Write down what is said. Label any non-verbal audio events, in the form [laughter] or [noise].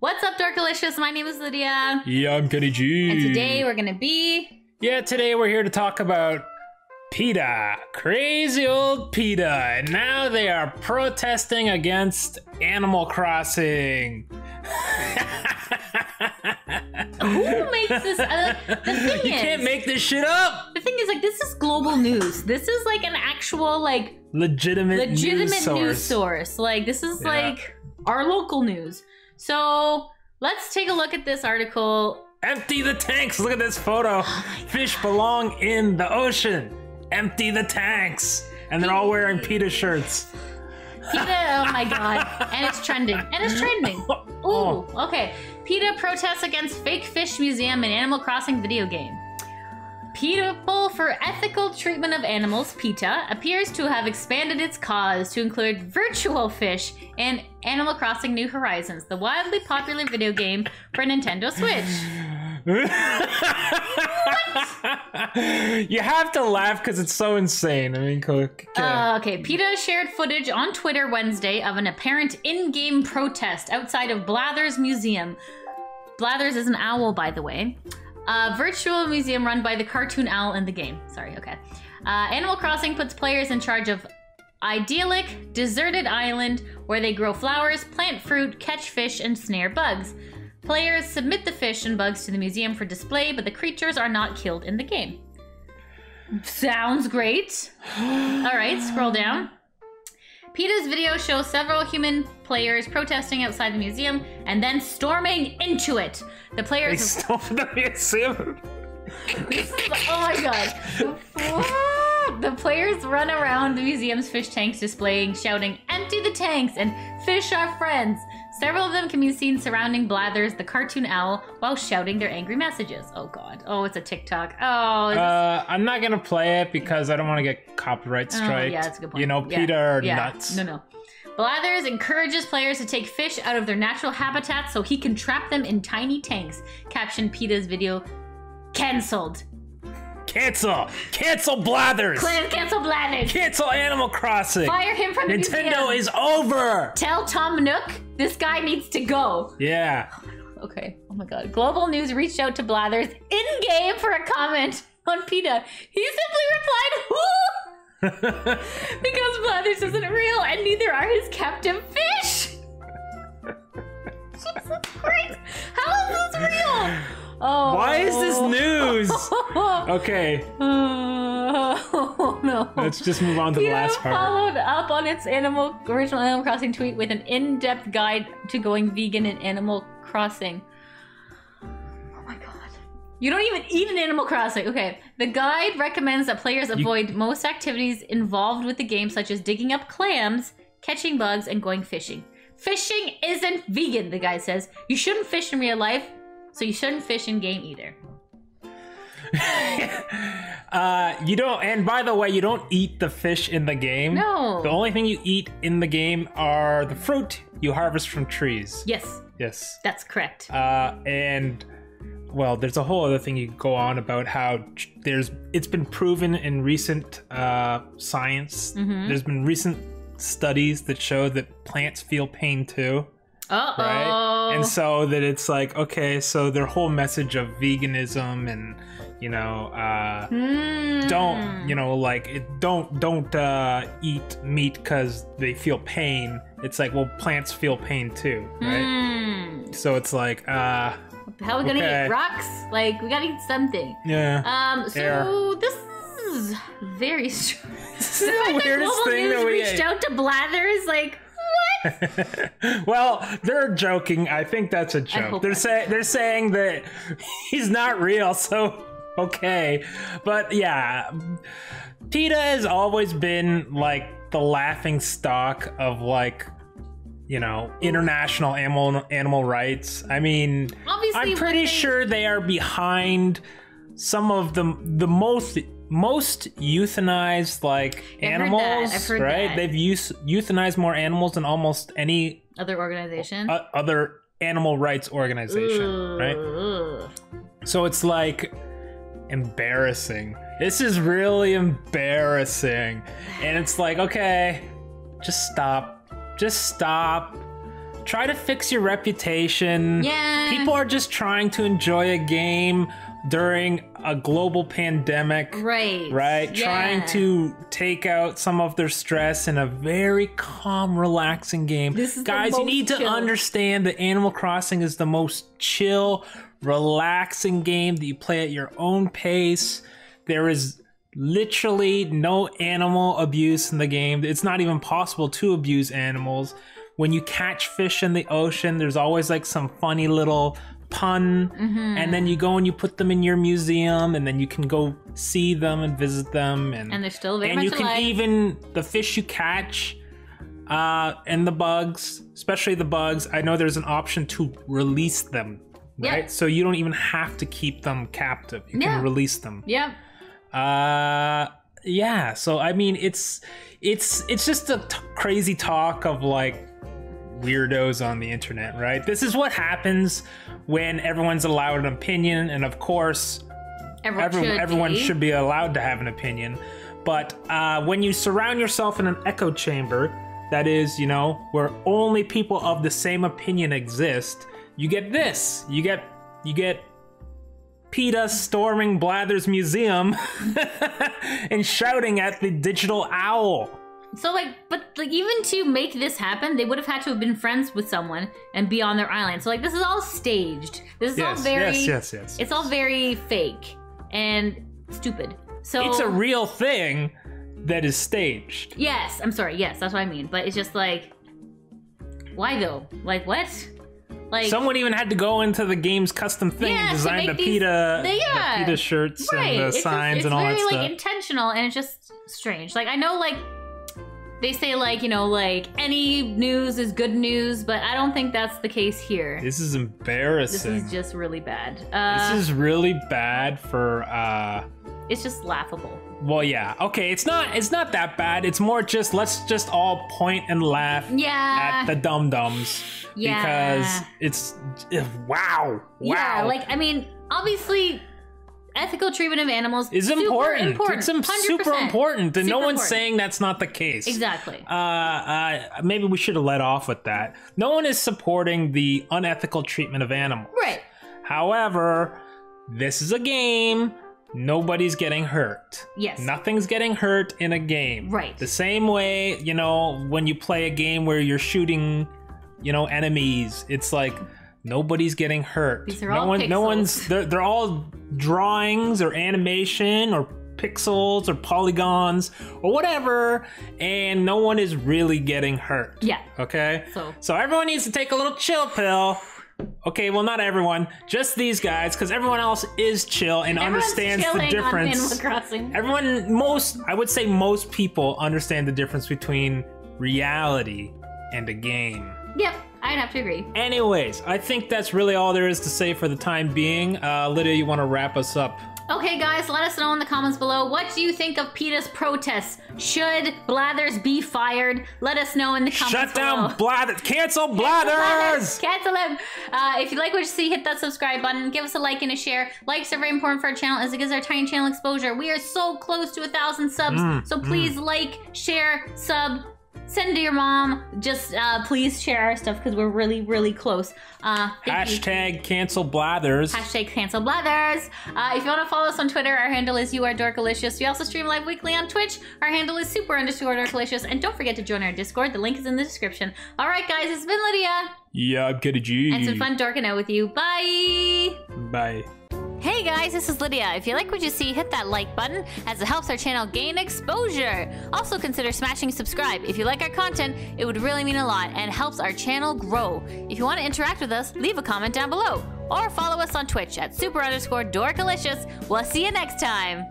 What's up, Dorkalicious? My name is Lydia. Yeah, I'm Kenny G. And today we're gonna be. Yeah, today we're here to talk about PETA. Crazy old PETA. And now they are protesting against Animal Crossing. [laughs] This? Uh, the [laughs] thing you is, can't make this shit up. the thing is, like, this is global news. This is like an actual, like, Legitimate, legitimate news source. news source. Like, this is Yeah. like our local news. So let's take a look at this article. Empty the tanks. Look at this photo. [gasps] Fish belong in the ocean. Empty the tanks. And they're all wearing PETA shirts. PETA, oh my [laughs] god. And it's trending. And it's [laughs] trending. Ooh, okay. PETA protests against fake fish museum and Animal Crossing video game. People for Ethical Treatment of Animals, PETA, appears to have expanded its cause to include virtual fish and Animal Crossing New Horizons, the wildly popular video game for Nintendo Switch. [laughs] you have to laugh because it's so insane. I mean, okay. Uh, okay, PETA shared footage on Twitter Wednesday of an apparent in game protest outside of Blathers Museum. Blathers is an owl, by the way. A virtual museum run by the cartoon owl in the game. Sorry, okay. Uh, Animal Crossing puts players in charge of idyllic, deserted island where they grow flowers, plant fruit, catch fish, and snare bugs. Players submit the fish and bugs to the museum for display, but the creatures are not killed in the game. Sounds great. All right, scroll down. PETA's video shows several human players protesting outside the museum and then storming into it. The they players. stole the museum. Is- [laughs] oh my god. The players run around the museum's fish tanks displaying, shouting, Empty the tanks and fish are friends. Several of them can be seen surrounding Blathers, the cartoon owl, while shouting their angry messages. Oh god. Oh, it's a TikTok. Oh, is this- Uh, I'm not gonna play it because I don't want to get copyright strike. Oh, yeah, that's a good point. You know, Yeah, PETA yeah. nuts. No, no. Blathers encourages players to take fish out of their natural habitat so he can trap them in tiny tanks. Caption PETA's video cancelled. Cancel! Cancel Blathers! Clan cancel Blathers. Cancel Animal Crossing! Fire him from the Nintendo museum. is over! Tell Tom Nook this guy needs to go. Yeah. Okay. Oh my god. Global News reached out to Blathers in game for a comment on PETA. He simply replied, "Who?" [laughs] because Blathers isn't real and neither are his captive fish. [laughs] Jesus Christ! How is this real? Oh. Why is this oh. news? [laughs] Okay, oh no. let's just move on to the last part. followed up on its animal original Animal Crossing tweet with an in-depth guide to going vegan in Animal Crossing. Oh my god. You don't even eat an Animal Crossing. Okay. The guide recommends that players avoid most activities involved with the game, such as digging up clams, catching bugs, and going fishing. Fishing isn't vegan, the guy says. You shouldn't fish in real life, so you shouldn't fish in game either. [laughs] Uh, you don't, and by the way, you don't eat the fish in the game. No. The only thing you eat in the game are the fruit you harvest from trees. Yes, Yes. that's correct. Uh, and well, there's a whole other thing you go on about how there's it's been proven in recent uh, science. Mm-hmm. There's been recent studies that show that plants feel pain too, Uh oh. right? And so that it's like okay, so their whole message of veganism and you know uh, Hmm. don't you know like it, don't don't uh, eat meat because they feel pain. It's like well, plants feel pain too, right? Hmm. So it's like uh, How are we gonna eat rocks? Like we gotta eat something. yeah. Um. So Air. this is very [laughs] strange. This is the [laughs] weirdest thing that we. reached out to Blathers. Like [laughs] well, they're joking. I think that's a joke. They're saying they're saying that he's not real. So okay, but yeah, PETA has always been like the laughing stock of like you know international animal animal rights. I mean, obviously, I'm pretty they- sure they are behind some of the the most most euthanized like I've heard that. animals, right? that. They've used euthanized more animals than almost any other organization. uh, other animal rights organization, right? So it's like embarrassing. This is really embarrassing. And it's like, okay, just stop. just stop. Try to fix your reputation. Yeah. People are just trying to enjoy a game during a global pandemic. Right. Right? Trying to take out some of their stress in a very calm, relaxing game. This is the Guys, you need to understand that Animal Crossing is the most chill, relaxing game that you play at your own pace. There is literally no animal abuse in the game. It's not even possible to abuse animals. When you catch fish in the ocean, there's always like some funny little pun, Mm-hmm. and then you go and you put them in your museum, and then you can go see them and visit them, and And they're still very and you can alive. even the fish you catch uh and the bugs especially the bugs i know there's an option to release them Yeah. right so you don't even have to keep them captive you Yeah. can release them Yep. uh yeah so i mean it's it's it's just a t- crazy talk of like weirdos on the internet right this is what happens when everyone's allowed an opinion and of course Everyone, everyone, should, everyone be. should be allowed to have an opinion. But uh, when you surround yourself in an echo chamber, that is, you know, where only people of the same opinion exist, you get this. You get you get PETA storming Blather's museum [laughs] and shouting at the digital owl. So like, but like even to make this happen, they would have had to have been friends with someone and be on their island. So like, this is all staged. This is all very. yes, yes, yes. It's all very fake and stupid. So It's a real thing that is staged. Yes, I'm sorry. Yes, that's what I mean. But it's just like, why though? Like what? Like Someone even had to go into the game's custom thing Yeah, and design the these- PETA, the- yeah. the PETA shirts right? and the it's signs it's and all very that like stuff. intentional, and it's just strange. Like I know, like they say, like you know, like any news is good news, but I don't think that's the case here. This is embarrassing. This is just really bad. Uh, this is really bad for uh it's just laughable. well yeah. Okay, it's not it's not that bad. It's more just let's just all point and laugh Yeah. at the dum dums. Yeah. Because it's wow. Wow. Yeah, like I mean, obviously, ethical treatment of animals is super important. important. It's super important. And no one's important. saying that's not the case. Exactly. uh, uh, maybe we should have let off with that. No one is supporting the unethical treatment of animals. right. However, this is a game. Nobody's getting hurt. Yes. Nothing's getting hurt in a game. Right. The same way, you know, when you play a game where you're shooting, you know, enemies, it's like nobody's getting hurt. These are no all one, no one's. They're, they're all drawings or animation or pixels or polygons or whatever, and no one is really getting hurt. Yeah. Okay. So- so everyone needs to take a little chill pill. Okay, well, not everyone, just these guys, because everyone else is chill and Everyone's understands the difference. Crossing. Everyone, most, I would say most people understand the difference between reality and a game. Yep, I'd have to agree. Anyways, I think that's really all there is to say for the time being. Uh, Lydia, you want to wrap us up? Okay, guys, let us know in the comments below. What do you think of PETA's protests? Should Blathers be fired? Let us know in the comments Shut down below. Blather! Cancel Blathers! Blathers! Cancel him! Uh, if you like what you see, hit that subscribe button. Give us a like and a share. Likes are very important for our channel as it gives our tiny channel exposure. We are so close to a thousand subs, Mm, so please like, share, sub, send to your mom. Just uh, please share our stuff because we're really, really close. Uh, thank you. Hashtag cancel Blathers. Hashtag cancel blathers. Uh, if you want to follow us on Twitter, our handle is you are dorkalicious. We also stream live weekly on Twitch. Our handle is super underscore dorkalicious. And don't forget to join our Discord. The link is in the description. All right, guys, it's been Lydia. Yeah, I'm Kitty G. And it's been fun dorking out with you. Bye. Bye. Hey guys, this is Lydia. If you like what you see, hit that like button as it helps our channel gain exposure. Also consider smashing subscribe. If you like our content, it would really mean a lot and helps our channel grow. If you want to interact with us, leave a comment down below or follow us on Twitch at super underscore dorkalicious. We'll see you next time.